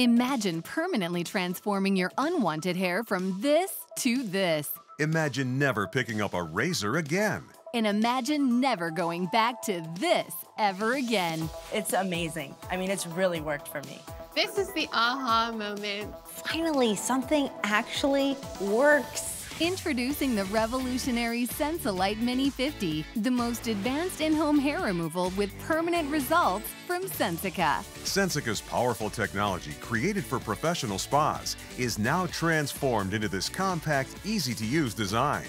Imagine permanently transforming your unwanted hair from this to this. Imagine never picking up a razor again. And imagine never going back to this ever again. It's amazing. I mean, it's really worked for me. This is the aha moment. Finally, something actually works. Introducing the revolutionary SensiLight Mini 50, the most advanced in-home hair removal with permanent results from Sensica. Sensica's powerful technology, created for professional spas, is now transformed into this compact, easy-to-use design.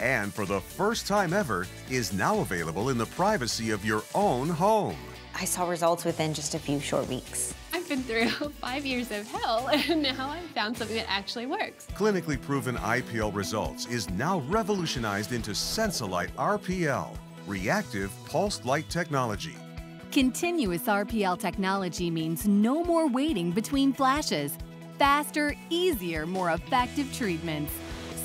And for the first time ever, is now available in the privacy of your own home. I saw results within just a few short weeks. I've been through five years of hell, and now I've found something that actually works. Clinically proven IPL results is now revolutionized into SensiLight RPL, reactive pulsed light technology. Continuous RPL technology means no more waiting between flashes. Faster, easier, more effective treatments.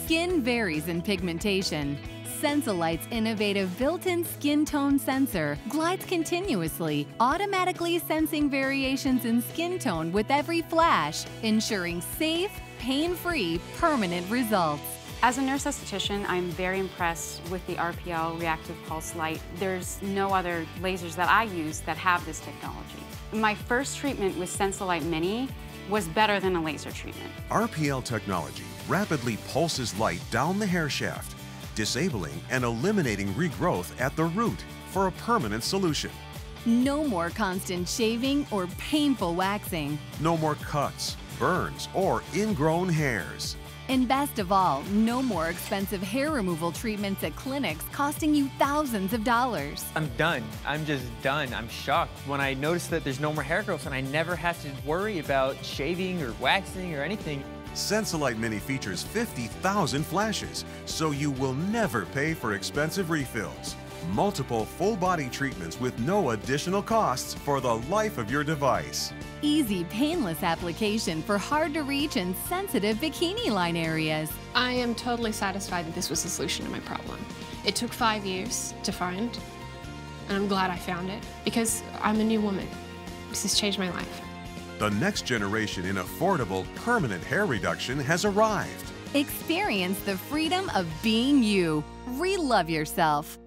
Skin varies in pigmentation. SensiLight's innovative built-in skin tone sensor glides continuously, automatically sensing variations in skin tone with every flash, ensuring safe, pain-free, permanent results. As a nurse esthetician, I'm very impressed with the RPL Reactive Pulse Light. There's no other lasers that I use that have this technology. My first treatment with SensiLight Mini was better than a laser treatment. RPL technology rapidly pulses light down the hair shaft, disabling and eliminating regrowth at the root for a permanent solution. No more constant shaving or painful waxing. No more cuts, burns, or ingrown hairs. And best of all, no more expensive hair removal treatments at clinics costing you thousands of dollars. I'm done. I'm just done. I'm shocked when I notice that there's no more hair growth and I never have to worry about shaving or waxing or anything. SensiLight Mini features 50,000 flashes, so you will never pay for expensive refills. Multiple full body treatments with no additional costs for the life of your device. Easy, painless application for hard to reach and sensitive bikini line areas. I am totally satisfied that this was the solution to my problem. It took five years to find, and I'm glad I found it because I'm a new woman. This has changed my life. The next generation in affordable, permanent hair reduction has arrived. Experience the freedom of being you. Relove yourself.